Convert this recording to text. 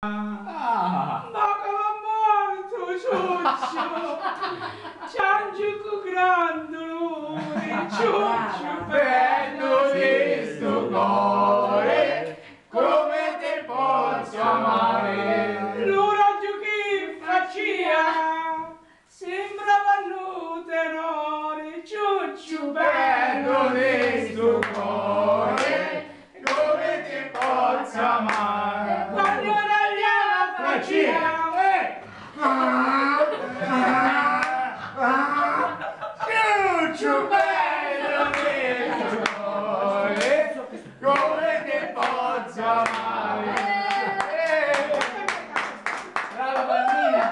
Ah, Ma molto ciuccio, ciangiuco grandolone, ciuccio bello di sto cuore, come te posso amare? L'oraggio che faccia, sembrava un tenore, ciuccio Bello di sto cuore, come te posso amare? Quando ragliava faccia, Ciuccio bello di sto cuore, come te posso amare? Brava bambina!